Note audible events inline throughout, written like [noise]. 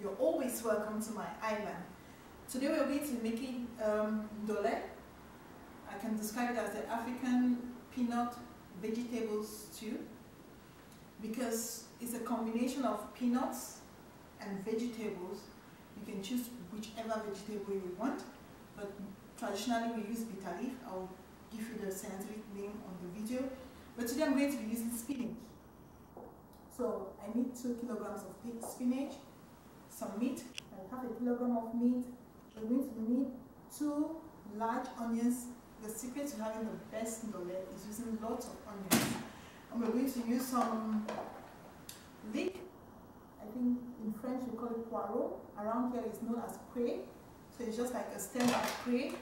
You're always welcome to my island. Today we're going to be making um, ndole. I can describe it as the African peanut vegetable stew because it's a combination of peanuts and vegetables. You can choose whichever vegetable you want, but traditionally we use bitter leaf. I'll give you the scientific name on the video. But today I'm going to be using spinach. So I need two kilograms of spinach, some meat, I have a kilogram of meat. We're going to need two large onions. The secret to having the best ndole is using lots of onions. And we're going to use some leek. I think in French we call it poireau. Around here it's known as pré. So it's just like a stem of pré,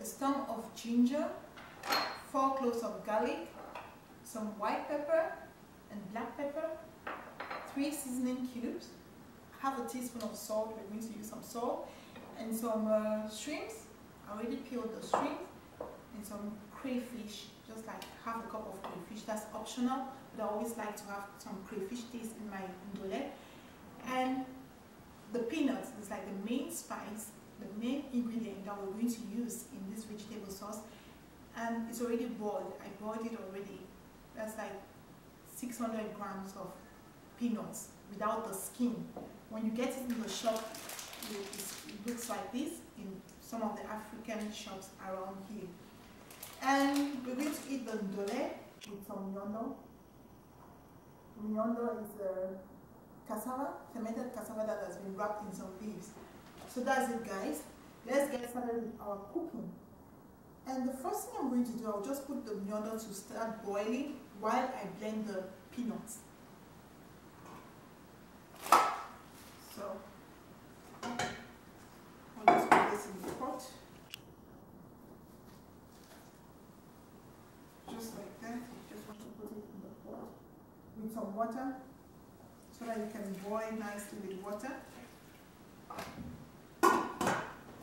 a stem of ginger, four cloves of garlic, some white pepper, and black pepper, three seasoning cubes, half a teaspoon of salt, we're going to use some salt, and some uh, shrimps, I already peeled the shrimp, and some crayfish, just like half a cup of crayfish, that's optional, but I always like to have some crayfish taste in my ndole. And the peanuts is like the main spice, the main ingredient that we're going to use in this vegetable sauce. And it's already boiled, I boiled it already. That's like 600 grams of peanuts without the skin. When you get it in the shop, it, looks like this in some of the African shops around here. And we're going to eat the ndole with some miondo. Miondo is a cassava, fermented cassava that has been wrapped in some leaves. So that's it guys. Let's get started with our cooking. And the first thing I'm going to do, I'll just put the miondo to start boiling while I blend the peanuts. So, I'll just put this in the pot. Just like that. You just want to put it in the pot with some water so that you can boil nicely with water.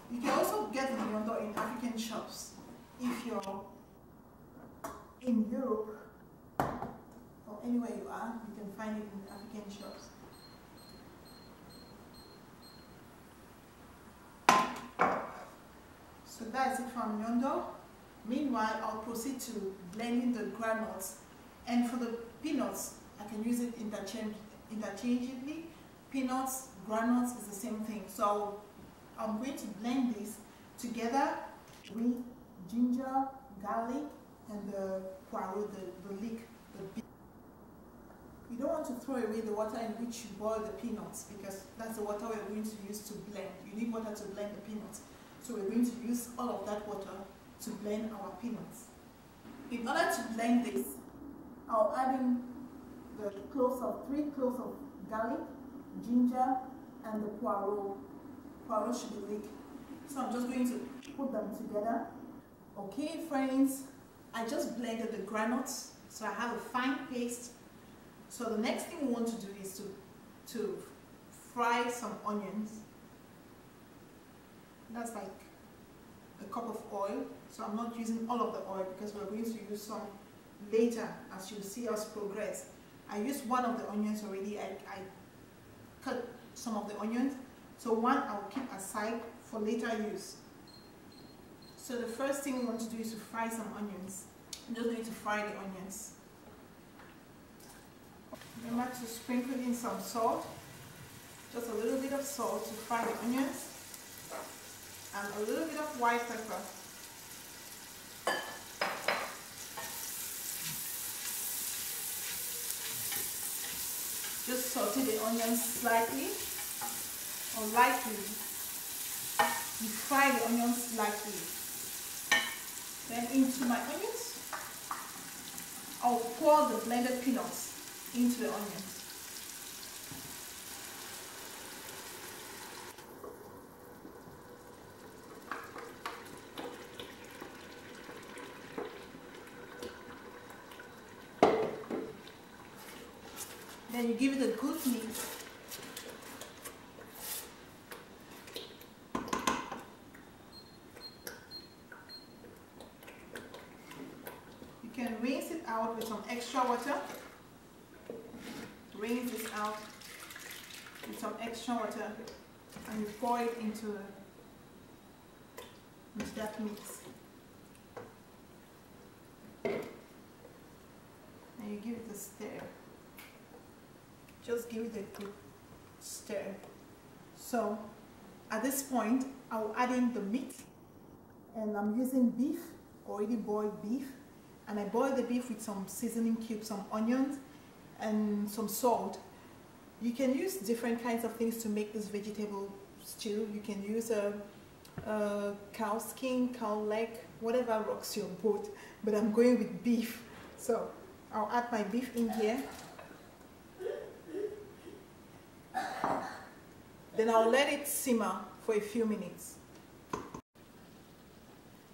You can also get miondo in African shops if you're in Europe or anywhere you are, you can find it in African shops. So that's it from Miondo. Meanwhile, I'll proceed to blending the granules. And for the peanuts, I can use it interchange interchangeably. Peanuts, granules is the same thing. So I'm going to blend this together with ginger, garlic, and the poireau, the, the leek. The you don't want to throw away the water in which you boil the peanuts because that's the water we're going to use to blend. You need water to blend the peanuts. So we're going to use all of that water to blend our peanuts. In order to blend this, I'll add in the cloves of three cloves of garlic, ginger, and the poireau. Poireau should be leek. So I'm just going to put them together. Okay, friends, I just blended the granules, so I have a fine paste so the next thing we want to do is to, to fry some onions. That's like a cup of oil. So I'm not using all of the oil because we're going to use some later as you see us progress. I used one of the onions already. I, I cut some of the onions. So one I'll keep aside for later use. So the first thing we want to do is to fry some onions. I'm just going to fry the onions. Remember to sprinkle in some salt, just a little bit of salt to fry the onions, and a little bit of white pepper. Just saute the onions slightly or lightly. You fry the onions lightly. Then into my onions, I'll pour the blended peanuts into the onions. Then you a good mix. You can rinse it out with some extra water rinse this out with some extra water and you pour it into, into that mix. And you give it a stir. Just give it a good stir. So at this point, I'll add in the meat and I'm using beef, already boiled beef. And I boil the beef with some seasoning cubes, some onions and some salt. You can use different kinds of things to make this vegetable stew. You can use a, a cow skin, cow leg, whatever rocks your boat. But I'm going with beef. So I'll add my beef in here. Then I'll let it simmer for a few minutes.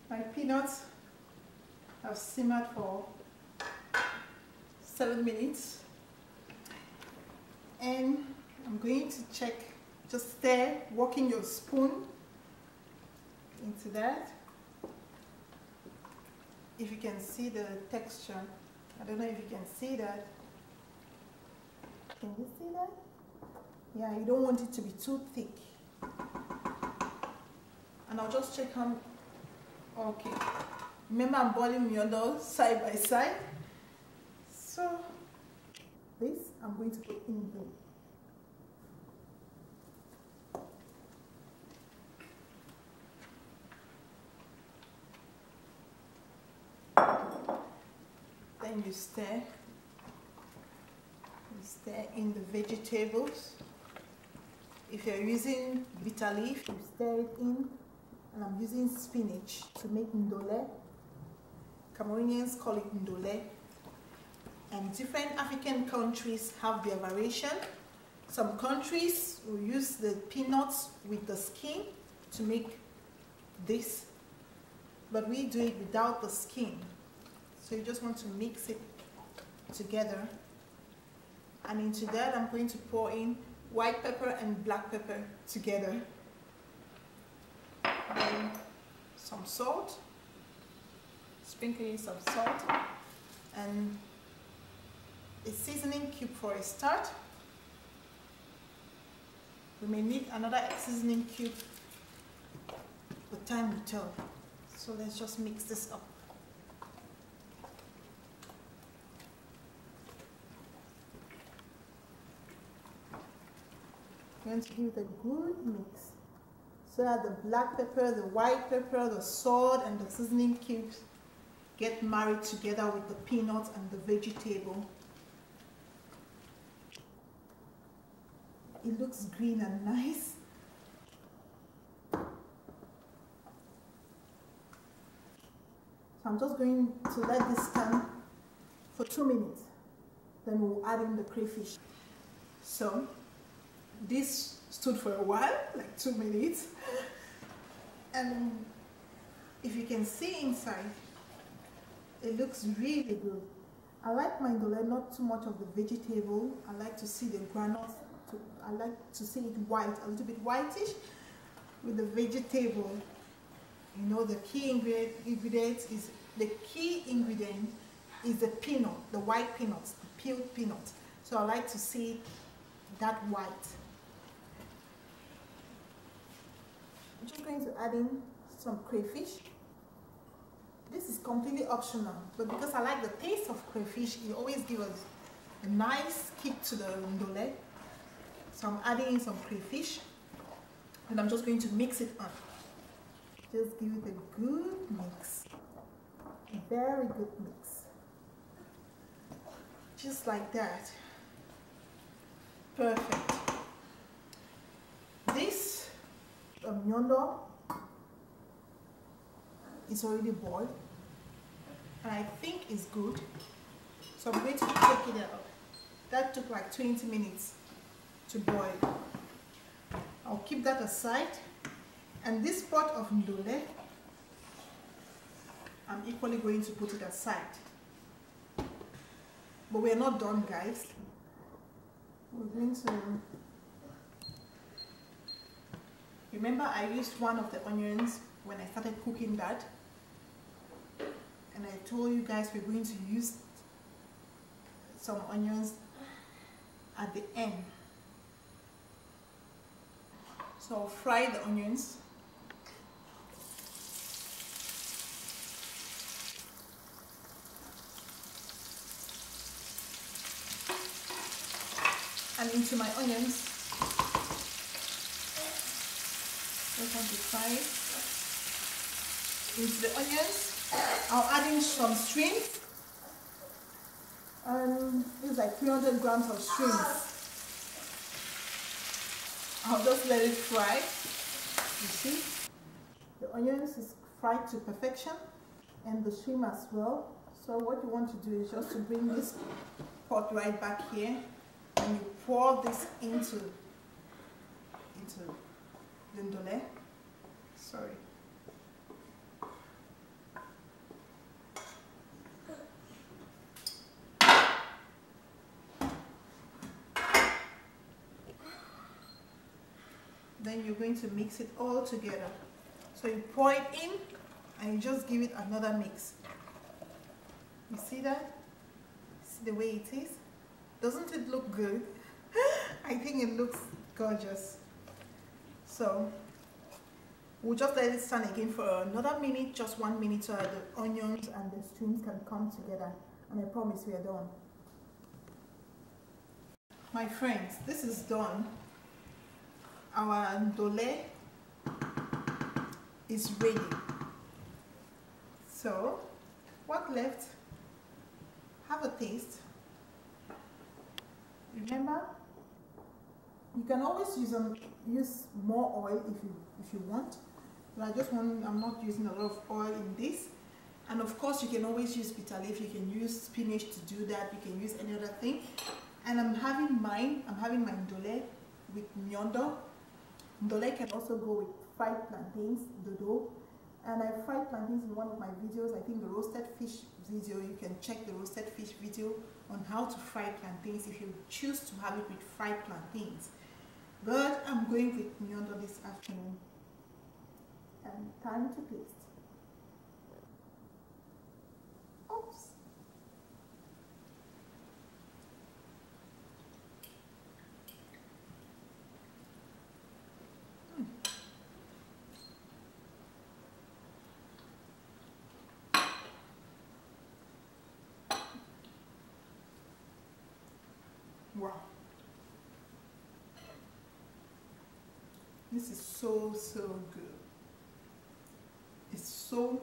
My peanuts have simmered for seven minutes. And I'm going to check just stir working your spoon into that. If you can see the texture. I don't know if you can see that. Can you see that yeah you don't want it to be too thick. And I'll just check on okay. Remember I'm boiling miondo side by side. So this I'm going to put in here then you stir. You stir in the vegetables if you're using bitter leaf you stir it in and I'm using spinach to make ndole. Cameroonians call it ndole. And different African countries have their variation. Some countries will use the peanuts with the skin to make this but we do it without the skin. So you just want to mix it together. And into that I'm going to pour in white pepper and black pepper together. Then some salt. Sprinkle in some salt. And a seasoning cube for a start. We may need another seasoning cube but time will tell. So let's just mix this up going to give it a good mix so that the black pepper, the white pepper, the salt and the seasoning cubes get married together with the peanuts and the vegetable. It looks green and nice. So I'm just going to let this stand for two minutes. Then we'll add in the crayfish. So this stood for a while, like two minutes. And if you can see inside, it looks really good. I like my ndole, not too much of the vegetable. I like to see the granules. I like to see it white, a little bit whitish with the vegetable. You know, the key ingredient, is the key ingredient is the peanut, the white peanuts, the peeled peanuts. So I like to see that white. I'm going to add in some crayfish. This is completely optional, but because I like the taste of crayfish, it always gives us a nice kick to the ndole. So I'm adding in some crayfish, and I'm just going to mix it up. Just give it a good mix, a very good mix. Just like that. Perfect. This um, miondo is already boiled and I think it's good. So I'm going to take it out. That took like 20 minutes to boil. I'll keep that aside. And this pot of ndole, I'm equally going to put it aside. But we're not done guys. We're going to Remember I used one of the onions when I started cooking that and I told you guys we're going to use some onions at the end. So fry the onions. And into my onions, want to fry into the onions. I'll add in some shrimp. Um, is like 300 grams of shrimp. I'll just let it fry. You see? The onions is fried to perfection and the shrimp as well. So what you want to do is just to bring this pot right back here and you pour this into into the Sorry. then you're going to mix it all together. So you pour it in and you just give it another mix. You see that? See the way it is? Doesn't it look good? [gasps] I think it looks gorgeous. So we'll just let it stand again for another minute just one minute so the onions and the streams can come together and I promise we are done my friends this is done our ndole is ready. So, what left? Have a taste. Remember, you can always use um, use more oil if you if you want. But I just want I'm not using a lot of oil in this. And of course, you can always use bitter leaf. You can use spinach to do that. You can use any other thing. And I'm having mine. I'm having my ndole with miondo Ndole can also go with fried plantains, dodo. And I fried plantains in one of my videos, I think the roasted fish video. You can check the roasted fish video on how to fry plantains if you choose to have it with fried plantains. But I'm going with miondo this afternoon. And time to taste. Hmm. Wow. This is so, so good. So,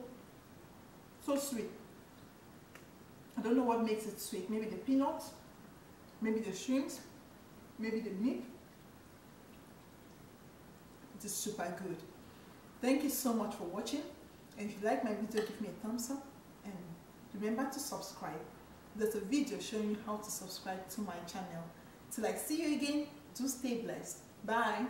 so sweet. I don't know what makes it sweet. Maybe the peanuts, maybe the shrimps, maybe the meat. It is super good. Thank you so much for watching. And if you like my video, give me a thumbs up. And remember to subscribe there's a video showing you how to subscribe to my channel. Till I see you again, do stay blessed. Bye.